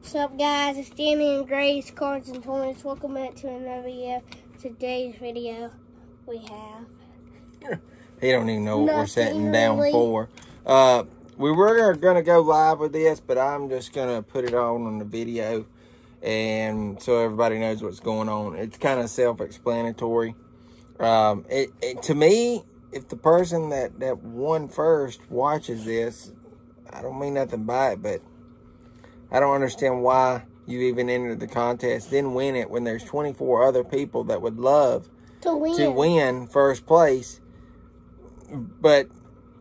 What's up, guys? It's Danny and Gray's, Cards and Toys. Welcome back to another video. Today's video, we have. He don't even know what we're sitting down really. for. Uh, we were gonna go live with this, but I'm just gonna put it on on the video, and so everybody knows what's going on. It's kind of self-explanatory. Um, it, it to me, if the person that that won first watches this, I don't mean nothing by it, but I don't understand why you even entered the contest, then win it when there's 24 other people that would love To win. to win first place, but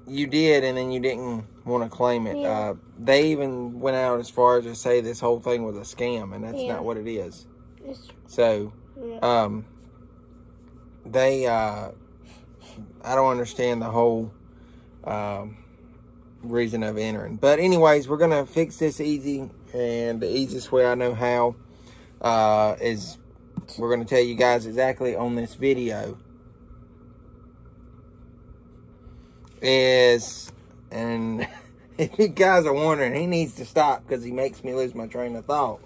you did, and then you didn't want to claim it. Yeah. Uh, they even went out as far as to say this whole thing was a scam, and that's Yeah. not what it is. It's- So, yeah. um, they, uh, I don't understand the whole um, reason of entering. But anyways, we're gonna fix this easy, and the easiest way I know how uh, is we're gonna tell you guys exactly on this video is and if you guys are wondering he needs to stop because he makes me lose my train of thought.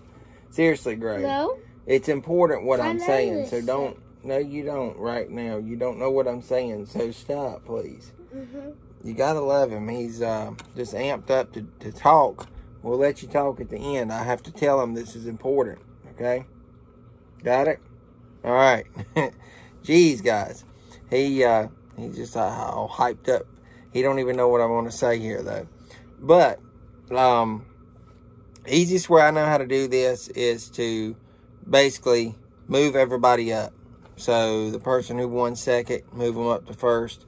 Seriously Gray. No? it's important what I i'm saying so don't no you don't right now. You don't know what i'm saying so stop please. Mm-hmm. you gotta love him. He's uh, just amped up to, to talk we'll let you talk at the end. I have to tell him this is important okay? Got it? All right. Jeez guys. He uh he's just uh, all hyped up. He don't even know what i want to say here though. But um easiest way i know how to do this is to basically move everybody up. So the person who won second move them up to first.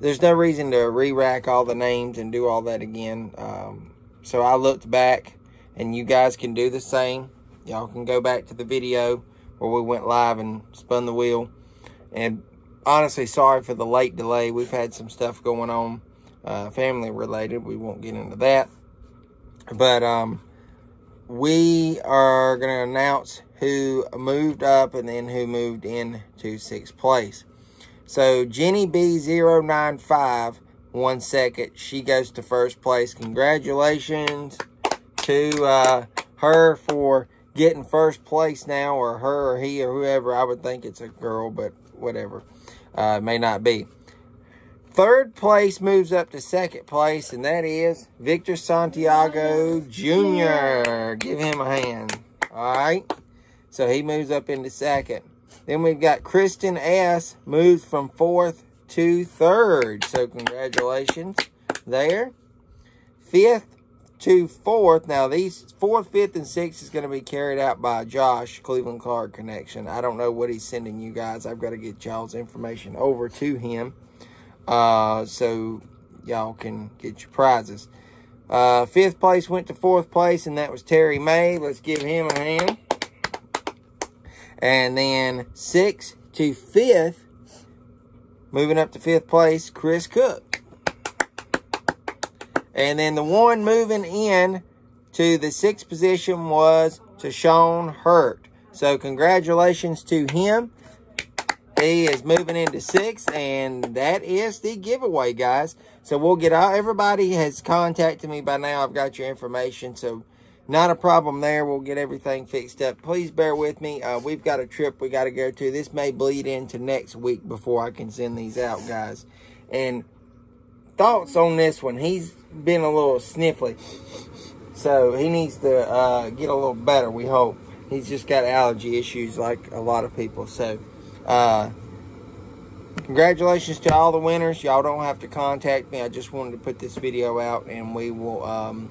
There's no reason to re-rack all the names and do all that again. Um, so I looked back, and you guys can do the same. Y'all can go back to the video where we went live and spun the wheel. And honestly, sorry for the late delay. We've had some stuff going on, uh, family related. We won't get into that. But um, we are going to announce who moved up and then who moved in to sixth place. So Jenny B095, one second. She goes to first place. Congratulations to uh, her for getting first place now, or her or he or whoever. I would think it's a girl, but whatever. Uh, may not be. Third place moves up to second place, and that is Victor Santiago Jr. Give him a hand. All right. So he moves up into second. Then we've got Kristen S. moves from fourth to third. So congratulations there. Fifth to fourth. Now these fourth, fifth, and sixth is going to be carried out by Josh, Cleveland Card Connection. I don't know what he's sending you guys. I've got to get y'all's information over to him. Uh, so y'all can get your prizes. Uh, fifth place went to fourth place, and that was Terry May. Let's give him a hand. And then sixth to fifth, moving up to fifth place, Chris Cook. And then the one moving in to the sixth position was Tashawn Hurt. So congratulations to him. He is moving into sixth, and that is the giveaway, guys. So we'll get out. Everybody has contacted me by now. I've got your information, so not a problem there. We'll get everything fixed up. Please bear with me. Uh, we've got a trip we got to go to. This may bleed into next week before I can send these out, guys. And thoughts on this one. He's been a little sniffly. So he needs to uh, get a little better, we hope. He's just got allergy issues like a lot of people. So, uh, congratulations to all the winners. Y'all don't have to contact me. I just wanted to put this video out and we will um,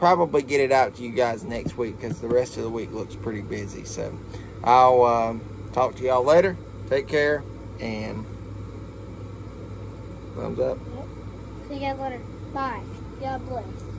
probably get it out to you guys next week because the rest of the week looks pretty busy. So, I'll um, talk to y'all later. Take care and thumbs up. See you guys later. Bye. God bless.